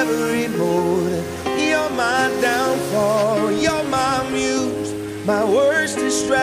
every mood. You're my downfall. You're my muse, my worst distraction.